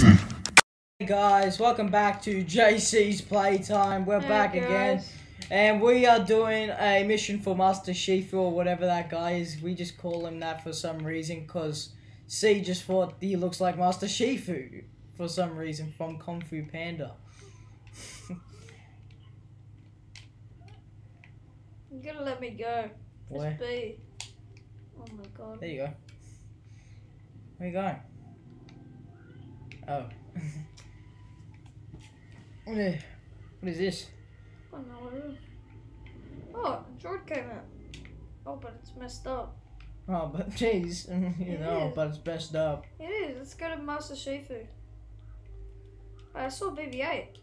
Hey guys, welcome back to JC's Playtime. We're Hey, back again. And we are doing a mission for Master Shifu or whatever that guy is. We just call him that for some reason because C just thought he looks like Master Shifu for some reason from Kung Fu Panda. You gotta let me go. Press Where? B. Oh my god. There you go. Where you going? Oh. what is what is this? Oh. Oh, Droid came out. Oh, but it's messed up. Oh, but jeez, you It know, is. but it's messed up. It is. Let's go to Master Shifu. I saw BB-8. Is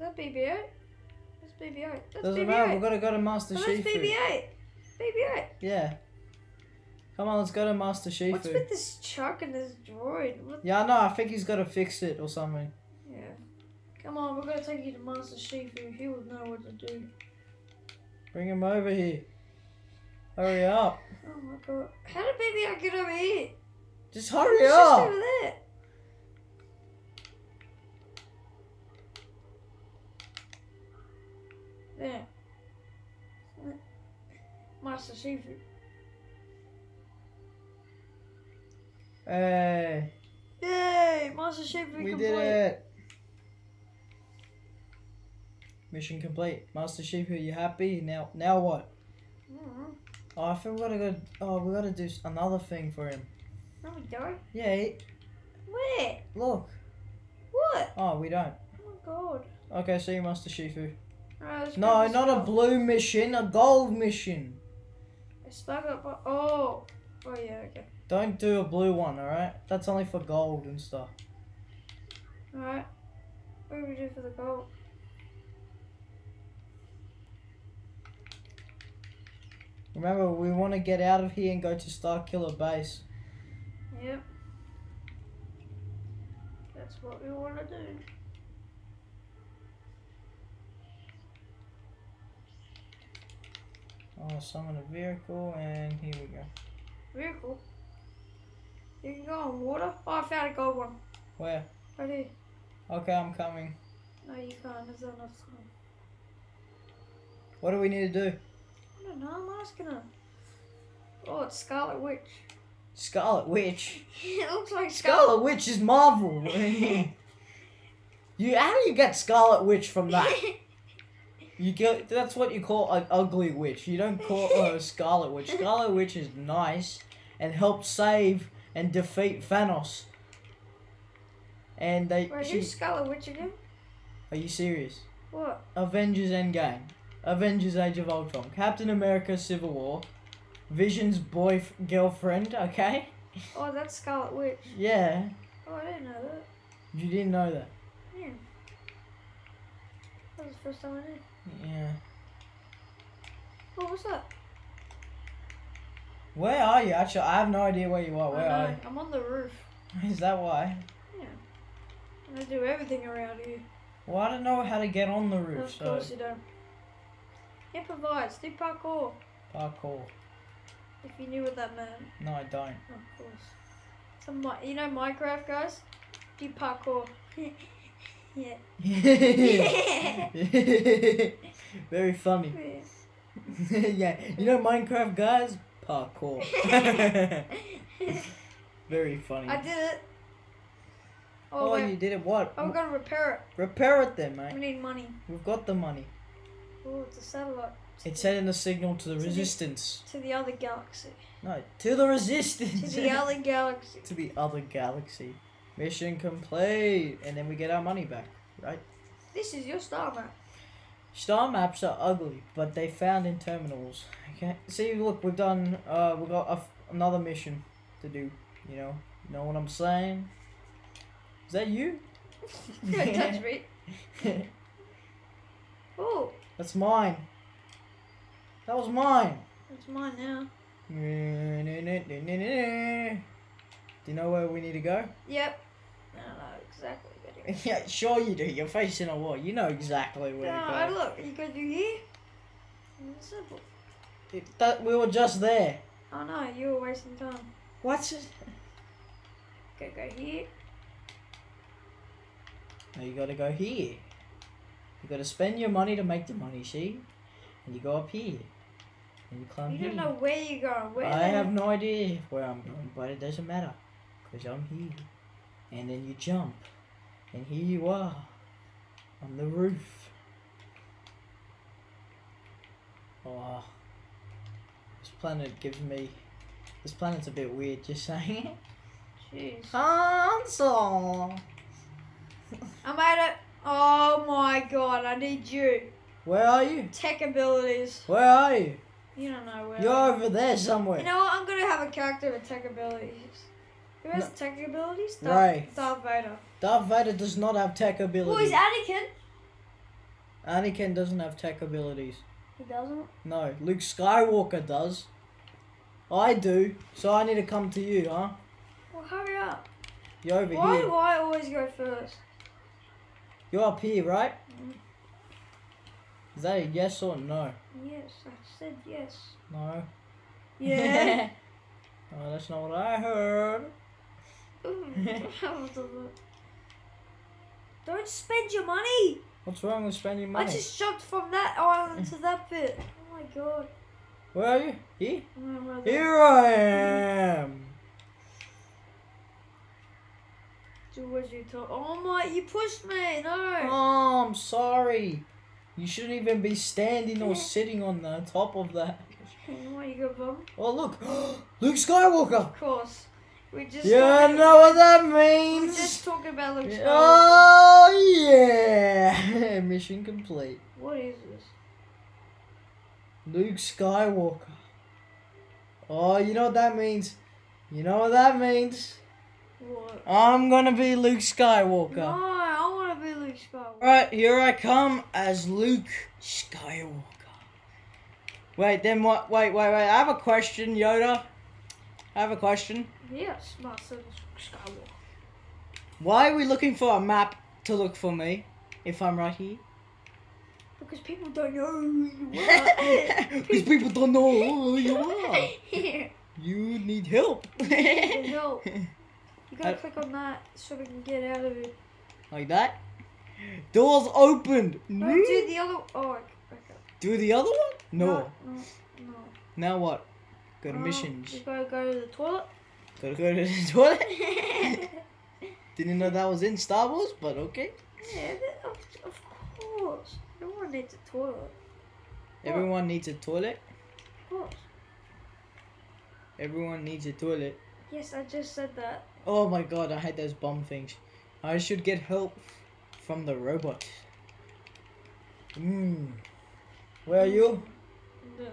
that BB-8? That's BB-8. That's Doesn't BB-8. matter. We've got to go to Master Oh, that's BB-8. BB-8. Yeah. Come on, let's go to Master Shifu. What's with this Chuck and this droid? What? Yeah, no, I think he's got to fix it or something. Yeah. Come on, we're gonna take you to Master Shifu. He would know what to do. Bring him over here. Hurry up. Oh my god. How did BB-8 get over here? Just hurry It's just up. over there. There. Master Shifu. Hey, Yay! Master Shifu we complete. did it. Mission complete. Master Shifu, you happy? Now, now what? Mm-hmm. Oh, I think we gotta go. Oh, we gotta do another thing for him. No, we don't. Yeah, he- Where? look. What? Oh, we don't. Oh my god. Okay, see you, Master Shifu. No, not a blue mission, a gold mission. It's back up. Oh. Oh yeah, okay. Don't do a blue one, alright? That's only for gold and stuff. Alright. What do we do for the gold? Remember, we want to get out of here and go to Star Killer Base. Yep. That's what we want to do. Oh, summon a vehicle, and here we go. Vehicle. You can go on water. Oh, I found a gold one. Where? Right here. Okay, I'm coming. No, you can't. There's not enough time. What do we need to do? I don't know. I'm asking her. Oh, it's Scarlet Witch. Scarlet Witch. it looks like Scarlet. Scarlet Witch is Marvel. you how do you get Scarlet Witch from that? You get that's what you call an ugly witch. You don't call her a Scarlet Witch. Scarlet Witch is nice and helps save and defeat Thanos. And they Wait, she, who's Scarlet Witch again? are you serious? What? Avengers Endgame, Avengers Age of Ultron, Captain America Civil War, Vision's boy girlfriend. Okay, Oh, that's Scarlet Witch. yeah, Oh, I didn't know that. you didn't know that. Yeah. That was the first time I knew. Yeah. Oh, what's that? Where are you? Actually, I have no idea where you are. Where are I'm on the roof. Is that why? Yeah. I do everything around here. Well, I don't know how to get on the of roof, so course you don't. Improvise, do parkour. parkour. If you knew what that meant. No, I don't. Of course. Some, you know Minecraft, guys? Do parkour. yeah. Very funny. yeah, you know Minecraft guys? Parkour. Very funny. I did it. Oh, Oh, you did it. What? Oh, I'm gonna repair it. Repair it then, mate. We need money. We've got the money. Oh, it's a satellite. It's sending a signal to the To the- resistance. To the other galaxy. No, to the resistance. To the other galaxy. to the other galaxy. Mission complete, and then we get our money back, right? This is your star map. Star maps are ugly, but they found in terminals. Okay, see, look, we've done. Uh, we've got a another mission to do. You know, you know what I'm saying? Is that you? Don't touch me. Oh, That's mine. That was mine. it's mine now. Do you know where we need to go? Yep. I don't know exactly. Yeah, sure you do. You're facing a wall. You know exactly where No, to go. look. You go do here. It's simple. It, that we were just there. Oh no, you were wasting time. What? Go go here. So you gotta go here. You gotta spend your money to make the money, see? And you go up here. And you climb You here. don't know where you're going. Where I have no idea where I'm going, but it doesn't matter. Because I'm here. And then you jump. And here you are. On the roof. Oh. This planet gives me. This planet's a bit weird, just saying. Jeez. Hansel! I made it. Oh my god, I need you. Where are you? Tech abilities. Where are you? You don't know where. You're over there somewhere. You know what? I'm gonna have a character with tech abilities. Who has No. tech abilities? Darth, Rey. Darth Vader. Darth Vader does not have tech Who abilities. is Anakin? Anakin doesn't have tech abilities. He doesn't. No, Luke Skywalker does. I do, so I need to come to you, huh? Well, hurry up. You're over Why here. do I always go first? You're up here, right? Mm. Is that a yes or no? Yes, I said yes. No. Yeah. oh, that's not what I heard. Don't spend your money. What's wrong with spending money? I just jumped from that island to that bit. Oh my god. Where are you? Here? Here I am. do as you told. Oh my, you pushed me. No. Oh, I'm sorry. You shouldn't even be standing or sitting on the top of that. Why you go bum? Oh, look. Luke Skywalker. Of course. We just. You talking- know what that means. We're just talking about Luke Skywalker. Oh yeah! Mission complete. What is this? Luke Skywalker. Oh, you know what that means? You know what that means? What? I'm gonna be Luke Skywalker. No, I want to be Luke Skywalker. Alright, here I come as Luke Skywalker. Wait, then what? Wait, wait, wait. I have a question, Yoda. I have a question. Yes, Master Skywalker. Why are we looking for a map to look for me if I'm right here? Because people don't know who you are. Because people don't know who you are. Here, You need help. need help. You gotta Uh, click on that so we can get out of it. like that. Doors opened. No, do the other. Oh, okay. Do the other one? No. No, no, no. Now what? Go to Oh, missions. You gotta go to the toilet. Gotta go to the toilet. Didn't know that was in Star Wars, but okay. Yeah, of, of course. Everyone needs a toilet. What? Everyone needs a toilet. Of course. Everyone needs a toilet. Yes, I just said that. Oh my god, I hate those bomb things. I should get help from the robot. Hmm. Where are you? No, no.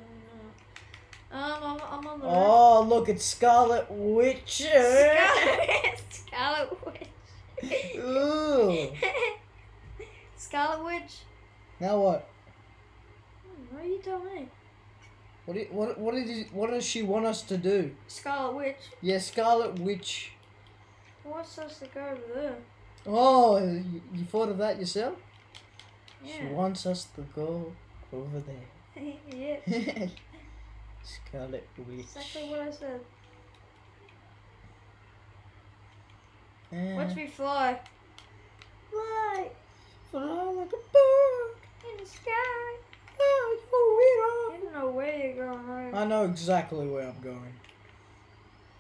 Um, I'm, I'm on the Oh, look, it's Scarlet Witch. Scarlet, Scarlet Witch. Ooh. Scarlet Witch. Now what? Hmm, are you tell me? What, you- what, what, did you, what does she want us to do? Scarlet Witch. Yeah, Scarlet Witch. What's us to go over there? Oh, you, you thought of that yourself? Yeah. She wants us to go over there. yeah. Scarlet Witch. Exactly what I said. Eh, Watch me fly. Fly fly like a bird. in the sky. Oh, you You don't know where you're going, right? I know exactly where I'm going.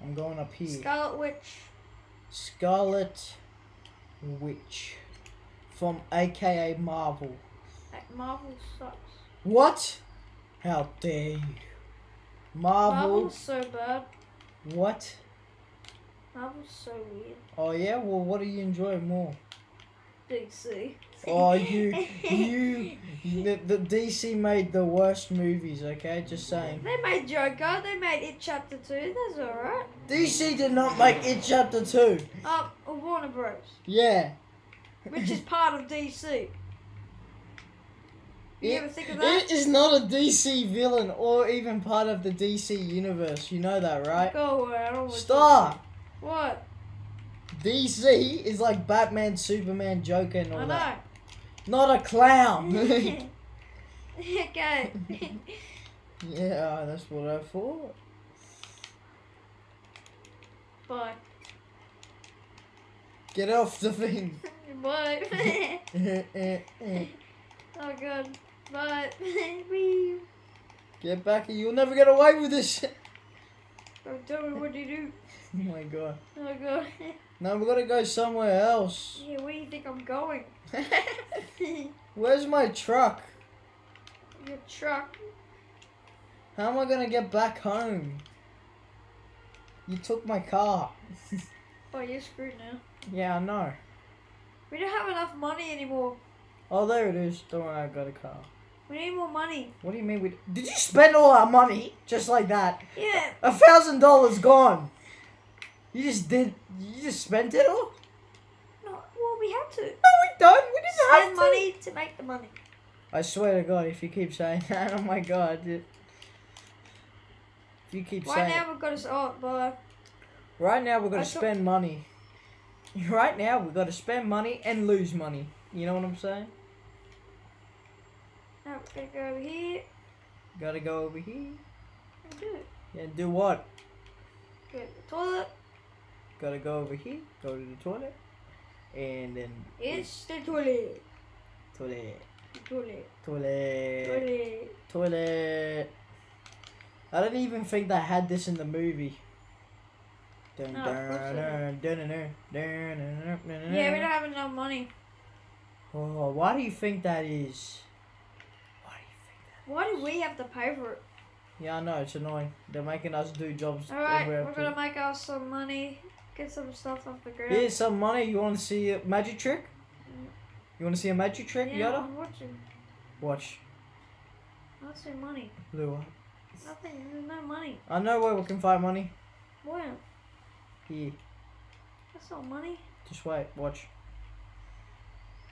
I'm going up here. Scarlet Witch. Scarlet Witch. From AKA Marvel. Like, Marvel sucks. What? How dare you? Marvel. Marvel's so bad. What? Marvel's so weird. Oh yeah? Well, what do you enjoy more? DC. Oh, you, you, the, the DC made the worst movies. Okay, just saying. They made Joker. They made It Chapter 2. That's alright. DC did not make it chapter two. Um, Warner Bros. Yeah. Which is part of DC. You It- ever think of that? It is not a DC villain or even part of the DC universe. You know that, right? Go away. I don't Stop. What? DC is like Batman, Superman, Joker, and all I that. know. Not a clown. okay. yeah, that's what I thought. Bye. Get off the thing. Bye. oh god. Bye. Wee. get back here. You'll never get away with this. Don't oh, tell me what to do. oh my god. Oh my god. No, we gotta go somewhere else. yeah, where do you think I'm going? Where's my truck? Your truck. How am I gonna get back home? You took my car. Oh, you're screwed now. yeah, I know. We don't have enough money anymore. Oh, there it is. Don't worry, I got a car. We need more money. What do you mean we? Did you spend all our money just like that? Yeah. A thousand dollars gone. You just did. You just spent it all. No, well, we had to. No, we don't. We didn't have Spend to. money to make the money. I swear to God, if you keep saying that, oh my God, dude. If you keep Right saying now we've got to. Oh, but right now we're gonna spend money. Right now we've got to spend money and lose money. You know what I'm saying? Gotta go over here. Gotta go over here. And do it. And do what? Go to the toilet. Gotta go over here. Go to the toilet. And then. It's the toilet. Toilet. Toilet. Toilet. Toilet. Toilet. I don't even think they had this in the movie. Dun, no, dun, dun, yeah, we don't have enough money. Oh, why do you think that is? Why do we have to pay for it? Yeah, I know it's annoying. They're making us do jobs. Alright, we're gonna make us some money. Get some stuff off the ground. Here's some money. You want to see a magic trick? You want to see a magic trick, yeah, Yoda? I'm watching. Watch. What's the money? Blue up. Nothing. There's no money. I know where we can find money. Where? Here. That's not money. Just wait. Watch.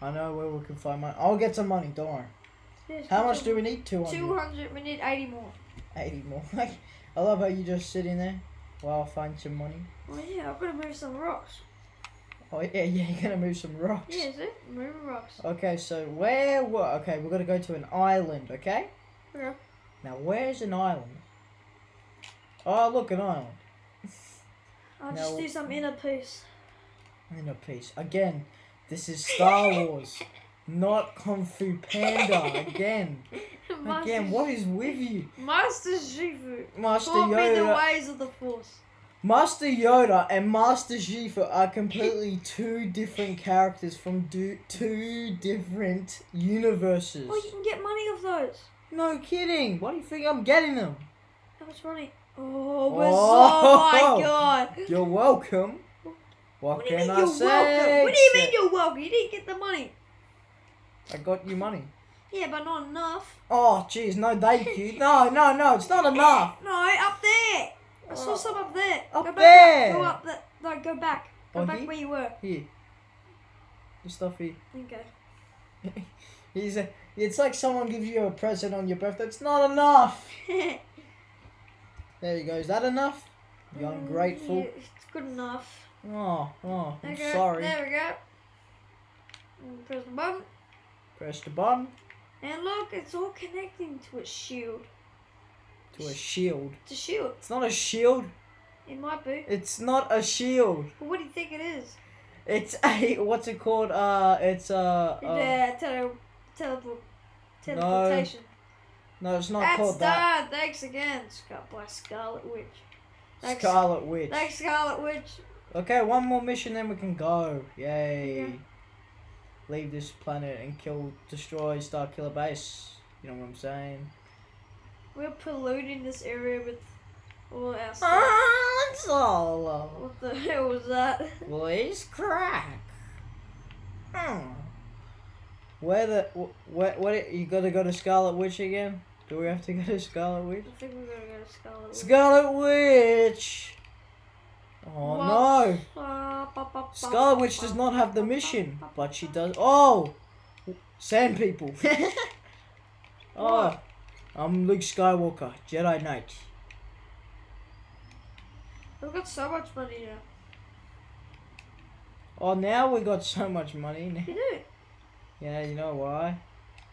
I know where we can find money. I'll get some money. Don't worry. How much do we need? 200. 200. We need 80 more. 80 more. I love how you just sitting there while I find some money. Oh yeah, I've got to move some rocks. Oh, yeah, yeah, you're gonna move some rocks. Yeah, is it? Moving rocks. Okay, so where were. Okay, we're gonna go to an island, okay? Okay. Now, where's an island? Oh, look, an island. I'll Now- just do some inner peace. Inner peace. Again, this is Star Wars, not Kung Fu Panda. Again. Again, what is with you? Master Shifu Master taught me the ways of the Force. Master Yoda and Master Shifu are completely two different characters from do- two different universes. Oh, you can get money off those. No kidding. Why do you think I'm getting them? How much money? Oh, we're Oh. oh my god. You're welcome. What, What can mean I say? welcome? What do you mean you're welcome? You didn't get the money. I got you money. Yeah, but not enough. Oh, jeez, no, thank you. No, no, no, it's not enough. No, up there. I saw Oh. some up there. Up go back there. Up. Go up there. No, go back. Go Oh, back here? where you were. Here. The stuff here. Okay. He's a, it's like someone gives you a present on your birthday. It's not enough. There you go. Is that enough? You Mm, ungrateful. yeah, it's good enough. Oh, oh, I'm sorry. There we go. Press the button. Press the button And look, it's all connecting to a shield. to a shield. It's a shield. It's not a shield. It might be. It's not a shield. What do you think it is? It's a what's it called? Uh, it's uh, It's uh tele, teleport, teleportation. no, no, it's not That's called that. Thanks again, Scar- by Scarlet Witch. Thanks, Scarlet Witch. thanks, Scarlet Witch. Okay, one more mission, then we can go. Yay! Yeah. Leave this planet and kill, destroy Star Killer Base. You know what I'm saying? We're polluting this area with all our stuff. Ah, Solo. What the hell was that? Please crack. Hmm. Where the wh- where what you gotta go to Scarlet Witch again? Do we have to go to Scarlet Witch? I think we're gonna go to Scarlet Witch. Scarlet Witch. Oh no! Scarlet Witch does not have the mission, but she does. Oh, sand people. oh, I'm Luke Skywalker, Jedi Knight. We've got so much money now. Oh, now we got so much money. You do? Yeah, you know why?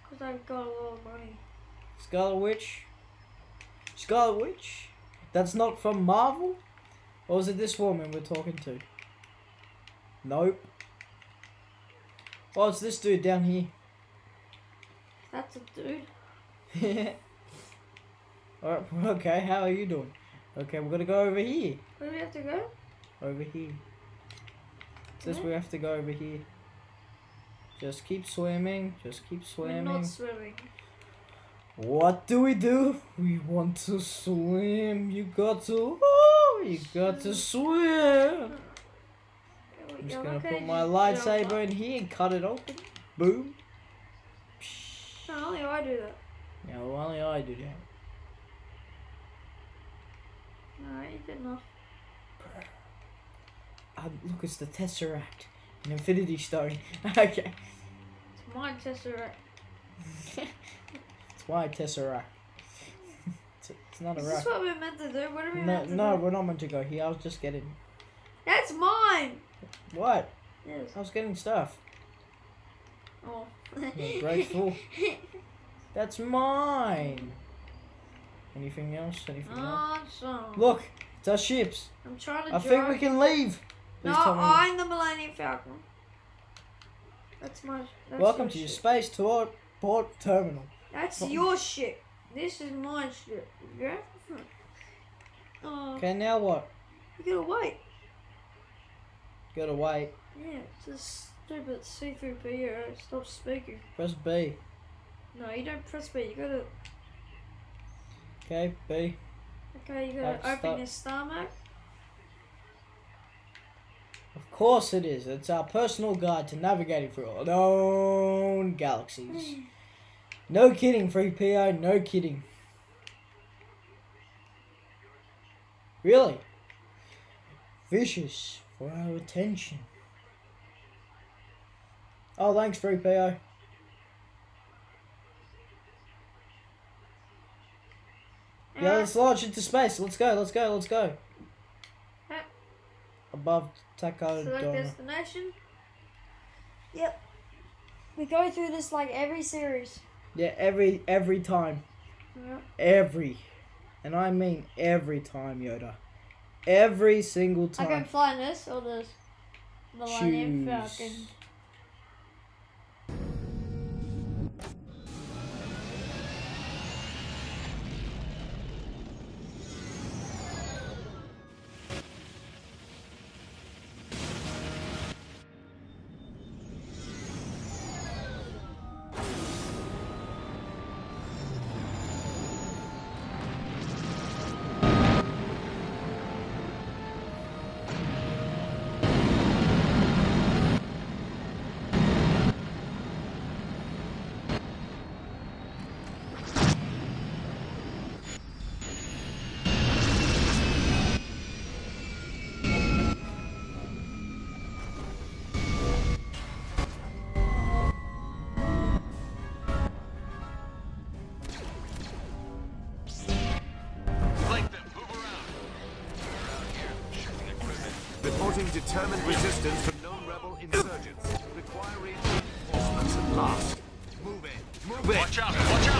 Because I've got a lot of money. Scarlet Witch. Scarlet Witch. That's not from Marvel. Or is it this woman we're talking to? Nope. Oh, it's this dude down here. That's a dude. Alright, okay, how are you doing? Okay, we're gonna go over here. Where do we have to go? Over here. Says Yeah. we have to go over here. Just keep swimming, just keep swimming. We're not swimming. What do we do? We want to swim. You got to. Oh, you got to swim. I'm just gonna put my lightsaber in here and cut it open. Boom. No, only I do that. No, only I do that. No, you did enough. Uh, look, it's the Tesseract. An Infinity Stone. okay. It's my tesseract. It's why Tesseract. It's, not a Is rock. this what we're meant to do? What are we No, meant to no, do? we're not meant to go here. I was just getting. That's mine! What? Yes. I was getting stuff. Oh. You're grateful. That's mine. Anything else? Anything else? Awesome. Look, it's our ships. I'm trying to I drive. think we can leave. Please No, I'm the Millennium Falcon. That's my. That's Welcome your to your ship. space tour port terminal. That's your ship. This is monster. Yeah. Oh, Okay, now what? you gotta wait. Gotta wait. Yeah, it's this stupid C3PO. Stop speaking. Press B. No, you don't press B. You gotta. Okay, B. Okay, you gotta open stop. your star map. Of course it is. It's our personal guide to navigating through unknown Hmm. galaxies. No kidding, free PO, no kidding. Really? Vicious for our attention. Oh, thanks, free PO. Yeah, let's launch into space. Let's go, let's go, let's go. Above Taco Select Donna. destination. Yep. We go through this like every series. Yeah, every every time. Yeah. Every. And I mean every time, Yoda. Every single time. I can fly this or this. Millennium Choose. Falcon. Reporting determined resistance from known rebel insurgents. Requiring reinforcements at last. Move in. Move in. Watch out. Watch out.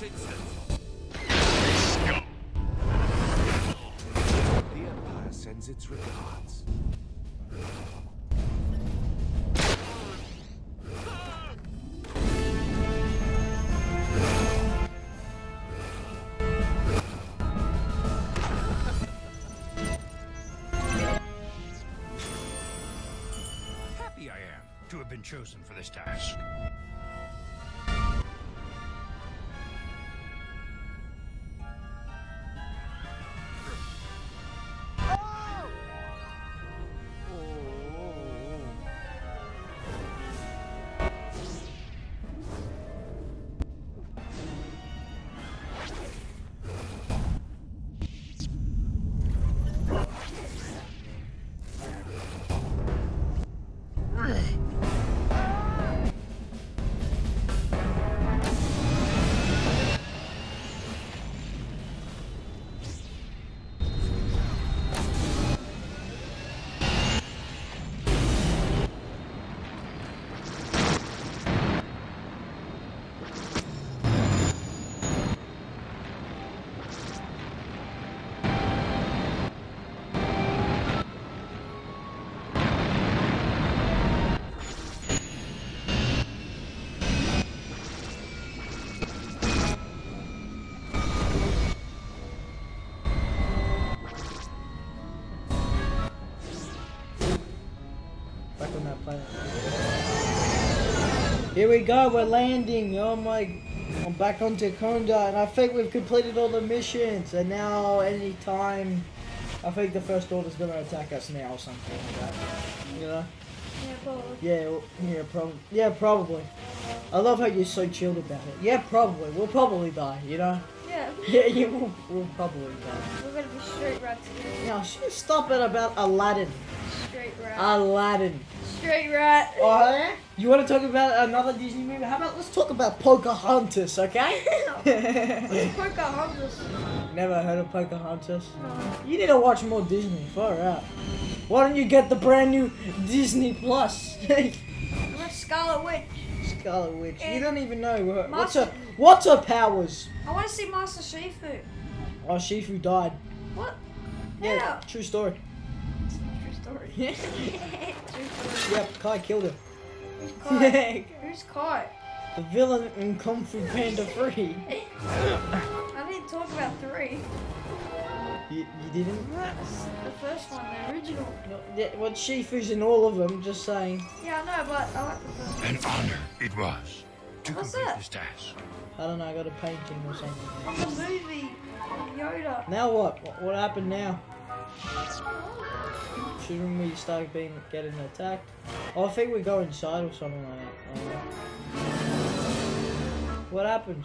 The Empire sends its regards. Happy I am to have been chosen for this task. Here we go, we're landing. Oh my. I'm back on Takodana, and I think we've completed all the missions. And now, anytime. I think the First Order's gonna attack us now or something like that. You know? Yeah, probably. Yeah, yeah, probably. Yeah, probably. I love how you're so chilled about it. Yeah, probably. We'll probably die, you know? Yeah. Yeah, you will. We'll probably die. We're gonna be straight rats again. Now, sh- stop it about Aladdin. Straight rat. Aladdin. straight rat. Oh, yeah? You want to talk about another Disney movie? How about let's talk about Pocahontas, okay? Pocahontas. Never heard of Pocahontas? No. You need to watch more Disney. Far out. Why don't you get the brand new Disney Plus? I'm a Scarlet Witch. Scarlet Witch. You eh, don't even know her. What's Master- her What's her powers? I want to see Master Shifu. Oh, Shifu died. What? Yeah, Yeah. true story. Yep, Kai killed him. Who's Kai? Who's Kai? the villain in Kung Fu Panda 3. I didn't talk about three. You, you didn't? That's the first one, the original. No, yeah, well, Shifu's in all of them, just saying. Yeah, I know, but I like the first one. An honor it was to What's complete that? this task. I don't know, I got a painting or something. From the movie, Yoda. Now what? What, what happened now? Shouldn't we start being getting attacked? Oh, I think we go inside or something like that. What happened?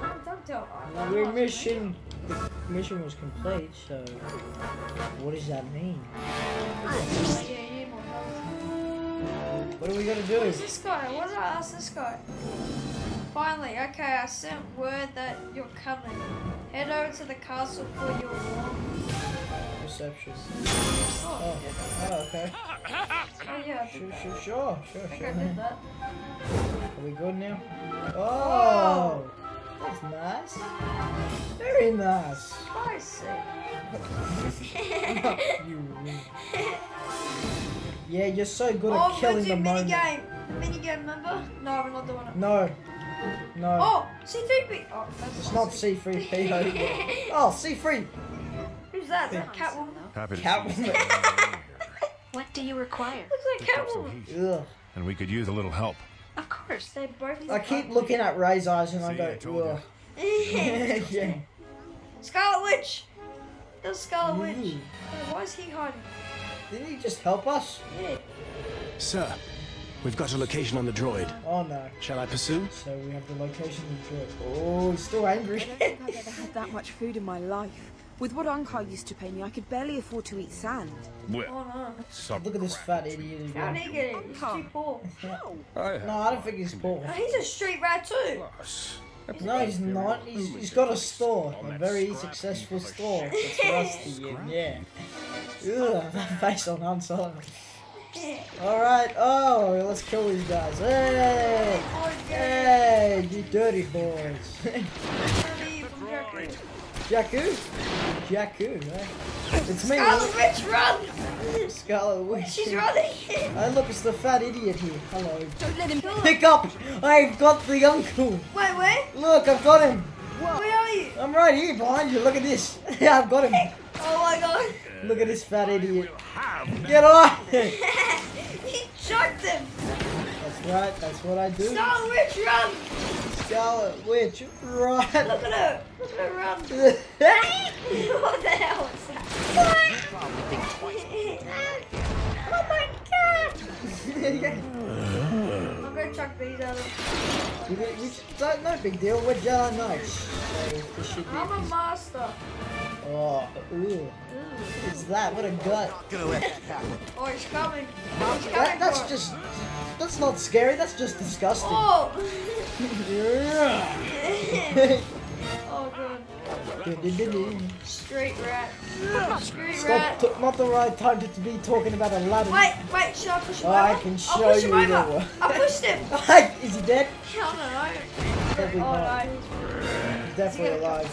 Oh, don't We're mission. The mission was complete, so what does that mean? What are we gonna Who's do? this guy? What did I ask this guy? Finally, okay, I sent word that you're coming. Head over to the castle for your walk. Reception. Oh, Oh, oh okay. oh yeah, oh, Sure, sure, sure, oh, sure, I sure. That. Are we good now? Oh, oh that's nice. Very nice. Spicy. you. Yeah, you're so good at oh, we're killing the moment. minigame. Minigame, remember? No, we're not doing it. No, no. Oh, C3P. Oh, It's not C3PO. oh, C3. Who's that? Is that Catwoman? Happy to Catwoman. here. What do you require? Looks like Picked up some Catwoman. Ugh. and we could use a little help. Of course. They both. I keep looking at Rey's eyes and I See, I go, told ugh. you. yeah. Scarlet Witch. The Scarlet Witch. Ooh. Why is he hiding? Didn't he just help us? Yeah. Sir, we've got a location on the droid. Oh no. Shall I pursue? So we have the location of the droid. Oh, he's still angry. I don't think I've ever had that much food in my life. With what Uncle used to pay me, I could barely afford to eat sand. Well, Oh no. Look at this fat idiot How did he get it? He's too poor. I No, I don't think he's poor. He's a street rat too. plus. No, he's not. He's, he's got a store, a very successful store. It's rusty and yeah. Ugh, that face on Han Solo. Alright, oh, let's kill these guys. Hey! Hey, you dirty boys. Jakku? Jakku, right? It's me, Scarlet Witch, run! Scarlet Witch. She's running! Hey, look, it's the fat idiot here. Hello. Don't let him Pick up! I've got the uncle! Wait, where? Look, I've got him! Where are you? I'm right here behind you, look at this. Yeah, I've got him. Oh my god! Look at this fat idiot. Get on! That's he chucked him! That's right, that's what I do. Scarlet Witch, run! Scarlet Witch, right. Look at her! Look at her run! what the hell is that? oh my god! I'm gonna chuck these at him. You, you, don't, no big deal, we're Jedi Knights. So I'm a master. Oh, ooh. What's that? What a gut. Oh, he's coming. Coming That, that's just, that's not scary, that's just disgusting. Oh! Yeah. oh, good. Street rat. Street Stop, rat. not the right time to be talking about Aladdin. Wait, wait, should I push him Oh, I can I'll show push him you over. I pushed him. Is he dead? I don't know. Probably Oh, not. no. He's definitely alive.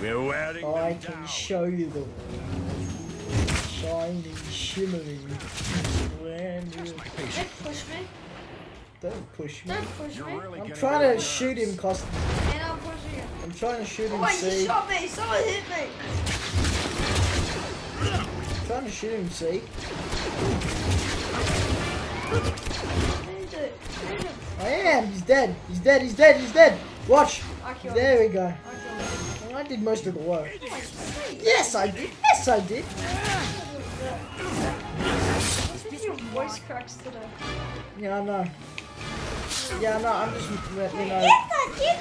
We're wearing Oh, I them can down. show you the shining, shimmering, brand new. Don't push me. Don't push me. Don't push me. Really I'm trying to my shoot him, Costa. And I'm pushing him. I'm trying to shoot Oh, him, wait, he see? shot me. Someone hit me. I'm trying to shoot him, see? Need it. Need him. I am. He's dead. He's dead. He's dead. He's dead. Watch. I killed him. There we go. I killed him. Well, I did most of the work. Yes, I did. Yes, I did. Your voice cracks today? Yeah, I know. Yeah, I know. I'm just, you know. Yes, I did.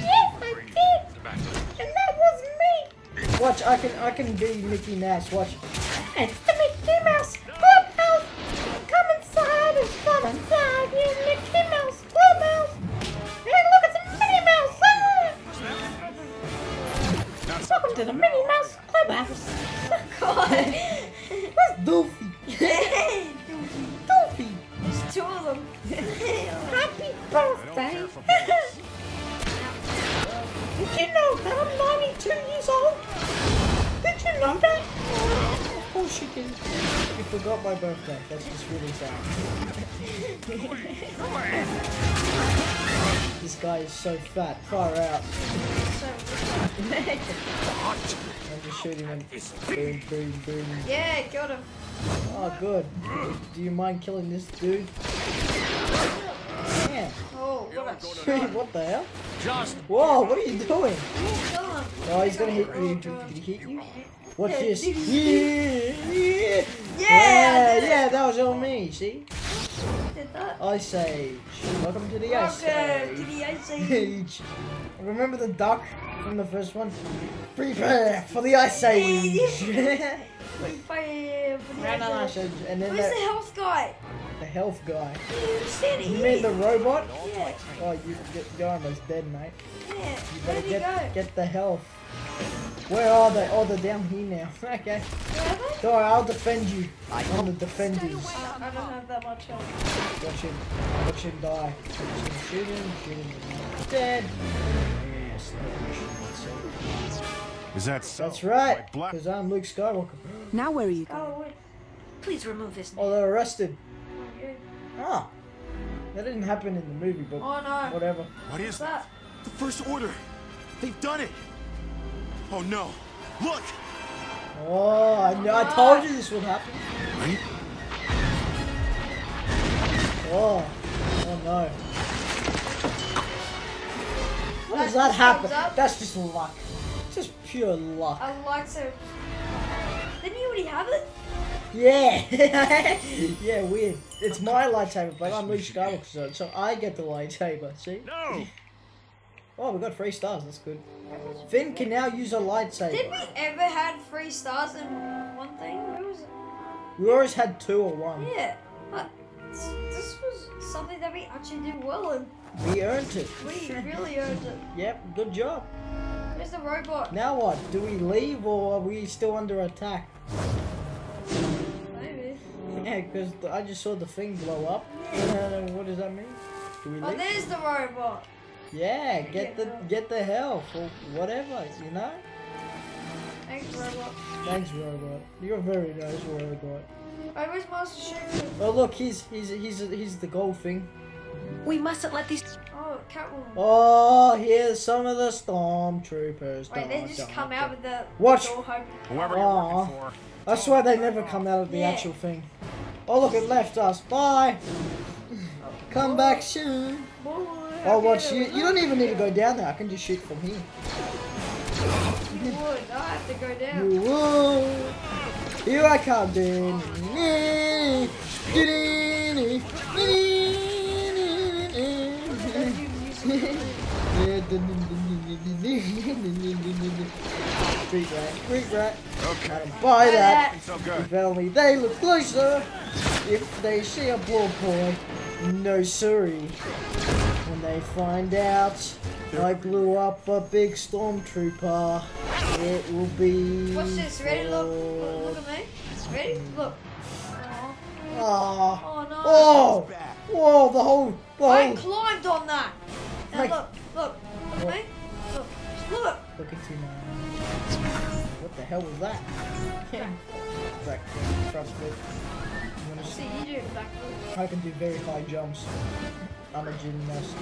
Yes, I did. And that was me. Watch. I can, I can be Mickey Mouse. Watch. It's the Mickey Mouse Clubhouse. Come inside and come to the Minnie Mouse Clubhouse. God. Where's Doofy? Hey, Doofy. There's two of them. Happy birthday. Did you know that I'm 92 years old? Did you know that? Of course you did. You forgot my birthday. That's just really sad. this guy is so fat. Far out. I'm just shooting him. Boom, boom, boom. yeah, killed him. Oh, good. Do you mind killing this dude? Yeah. Oh, what a what the hell? Just Whoa, what are you doing? Oh, he's gonna hit you. Did he hit you? Watch Yeah, this. Yeah, yeah. Yeah, Yeah, did it. yeah, that was all me, see? Did that? Ice Age. Welcome to the Ice Welcome to Age. the Ice Age. Age. Remember the duck from the first one? Prepare for the Ice Age. Prepare for the Ran an Ice Ice Age. Age, and then Where's the the, health guy? the health guy. He's You mean the robot? Yeah, Oh, you, you're almost dead, mate. yeah. You Where better did he go? get, get the health. Where are they? Oh, they're down here now. okay. Where are they? Don't worry, I'll defend you. I'm the defenders. I I don't have that much health. Watch him. Watch him die. Just gonna shoot him. Shoot him. Dead. Yes, Is that so? that's right. Black- Because I'm Luke Skywalker. Now where are you going? Oh. Please remove this. Oh, they're arrested. Okay. Ah. That didn't happen in the movie, but Oh no. whatever. what is that? that? The first order. They've done it. Oh no! Look. Oh, I, kn- I told you this would happen. Oh. Oh no. How does that happen? That's just luck. Just pure luck. I like to. Didn't you already have it? Yeah. yeah, weird. It's my lightsaber, but I'm Luke Skywalker, so, so I get the lightsaber. See? No! Oh, we got three stars. That's good. Finn can now use a lightsaber. Did we ever had three stars in one thing? Where was it? We always had two or one. Yeah, but this, was something that we actually did well in. We earned it. We really earned it. Yep, good job. Where's the robot? Now what? Do we leave or are we still under attack? Maybe. Yeah, because I just saw the thing blow up. Uh, what does that mean? Do we leave? Oh, leave? there's the robot. Yeah, get Get the help. get the help or whatever, you know? Thanks, robot. Thanks, robot. You're a very nice robot. Oh, where's Master Chief? Oh look, he's he's he's he's the gold thing. We mustn't let these. Oh, Catwoman. Oh, here's some of the stormtroopers. Wait, they just come out with the Watch. door open. Whoever you're Aw. working for. I swear they never oh, come out of the Yeah. actual thing. Oh look, it left us. Bye. Oh. Come back soon. Boy, Oh, okay, watch you. You don't even need to go down there. I can just shoot from here. You would. I have to go down. You will. Here I come, then. Street rat, street rat. Okay. I'd buy that. So. If only they look closer. If they see a blue boy, no sorry. When they find out I blew up a big stormtrooper, it will be. Watch this. Ready? Look. Look, look at me. Ready? Look. Oh, Ah. oh no. Oh! Whoa, the whole. The I whole. climbed on that. Now Like- look. Look. Look at me. Look. Look. Look at you now. What the hell was that? Back front flip. I'm See, see. you do it backwards. I can do very high jumps. I'm a gymnast.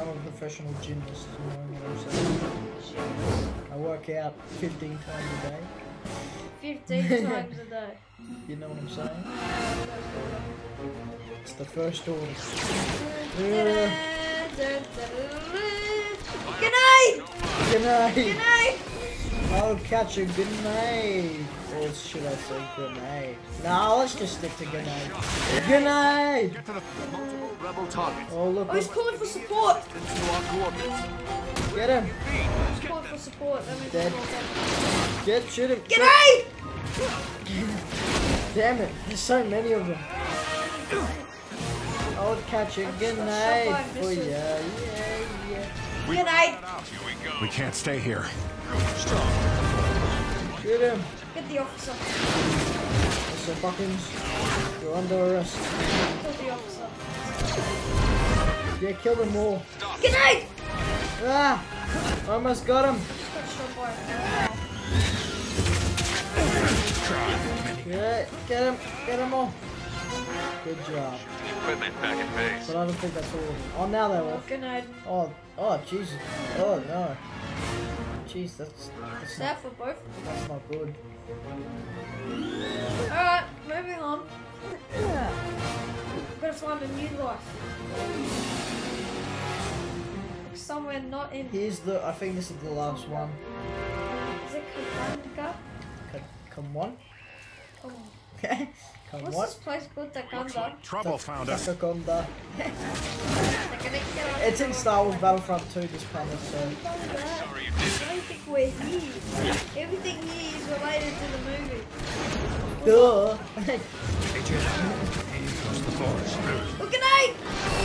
I'm a professional gymnast, you know what I'm saying? I work out 15 times a day. 15 times a day. You know what I'm saying? It's the first order. Uh, Grenade! grenade! Grenade! I'll catch a grenade. Or should I say grenade? Nah, let's just stick to grenade. Grenade! Get to the multiple rebel targets. Oh, look. Oh, he's calling for support! Distance to our coordinates. Get him! He's calling for support. Dead. he's all dead. Get, shoot him! Grenade! Damn it, there's so many of them. I'll catch a grenade by for missile. ya. Yeah, yeah. Grenade! Here we go. We can't stay here. Shoot him. Get the officer. Mr. Buckins, you're under arrest. Kill the officer. Yeah, kill them all. Grenade! Ah! Almost got him. Got shot by a Yeah, get him. Get them all. Good job. Equipment back in base. But I don't think that's all of them. Oh, now they're off. Grenade. Oh, oh, Jesus. Oh, no. Jeez, that's, that's, not, that for both? that's not good. Alright, moving on. Gotta find a new life. Somewhere not in. Here's the, I think this is the last one. Is it Kakanda? C- come on. Oh. come What's on. this place called Takanda? Trouble found us. Takakonda. It's It's in Star Wars Battlefront 2, this planet, so. Sorry you did we're here. Everything here is related to the movie. Duh! Across the forest.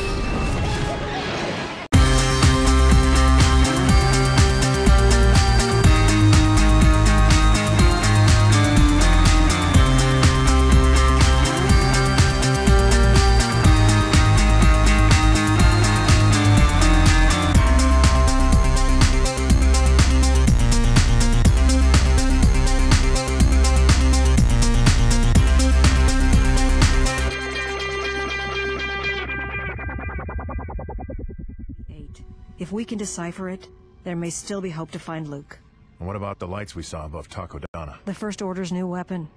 We can decipher it, there may still be hope to find Luke. And what about the lights we saw above Takodana? The First Order's new weapon.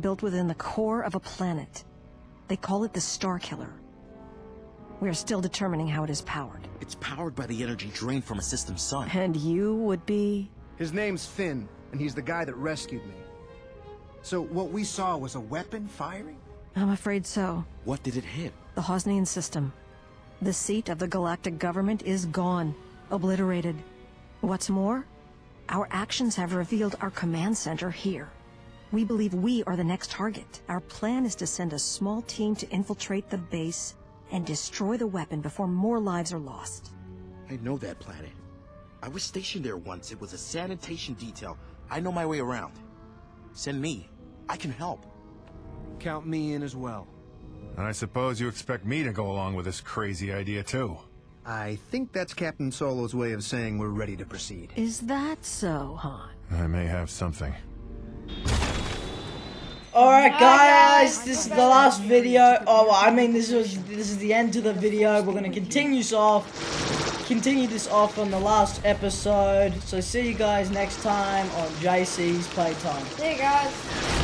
Built within the core of a planet. They call it the Star Killer. We are still determining how it is powered. It's powered by the energy drained from a system sun. And you would be... His name's Finn, and he's the guy that rescued me. So what we saw was a weapon firing? I'm afraid so. What did it hit? The Hosnian system. The seat of the galactic government is gone. Obliterated. What's more, our actions have revealed our command center here. We believe we are the next target. Our plan is to send a small team to infiltrate the base and destroy the weapon before more lives are lost. I know that planet. I was stationed there once. It was a sanitation detail. I know my way around. Send me. I can help. Count me in as well. And I suppose you expect me to go along with this crazy idea too. I think that's Captain Solo's way of saying we're ready to proceed. Is that so, Han? I may have something. Alright oh, guys, this is the last video. Oh, well, I mean this was this is the end to the video. We're gonna continue this off continue this off on the last episode. So see you guys next time on JC's Playtime. See you guys.